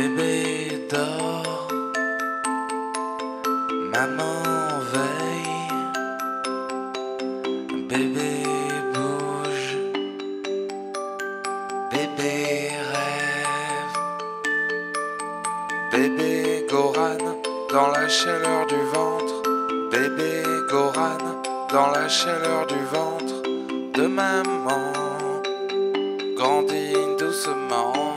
Bébé dort, maman veille, bébé bouge, bébé rêve, bébé Goran dans la chaleur du ventre, bébé Goran dans la chaleur du ventre de maman, grandit doucement.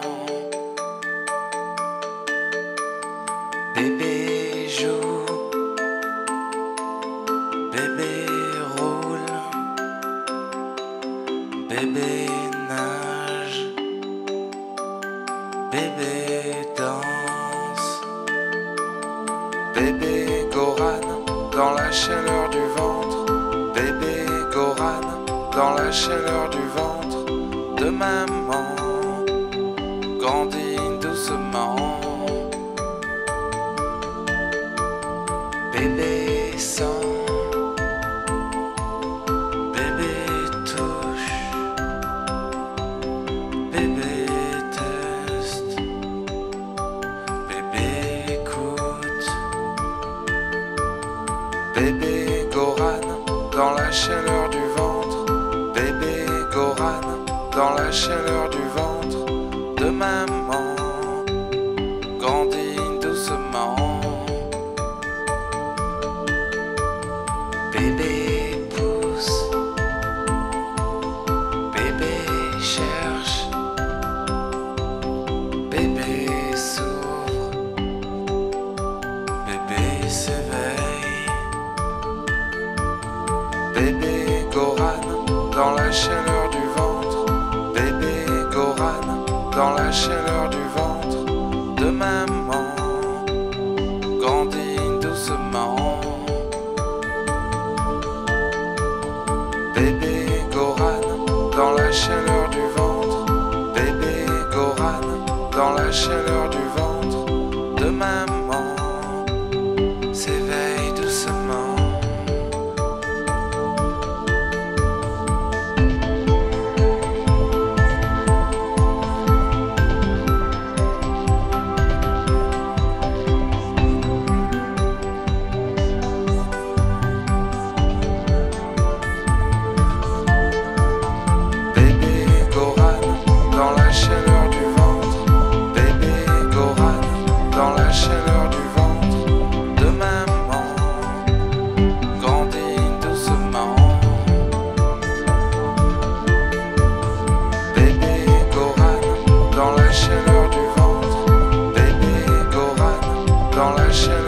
Bébé danse, bébé Goran dans la chaleur du ventre, bébé Goran dans la chaleur du ventre de maman, grandit doucement. Dans la chaleur du ventre de maman, grandit doucement. Bébé pousse, bébé cherche, bébé s'ouvre, bébé s'éveille, bébé Goran dans la chaleur chaleur du ventre de maman, grandit doucement. Bébé Goran dans la chaleur du ventre, bébé Goran dans la chaleur Hashem.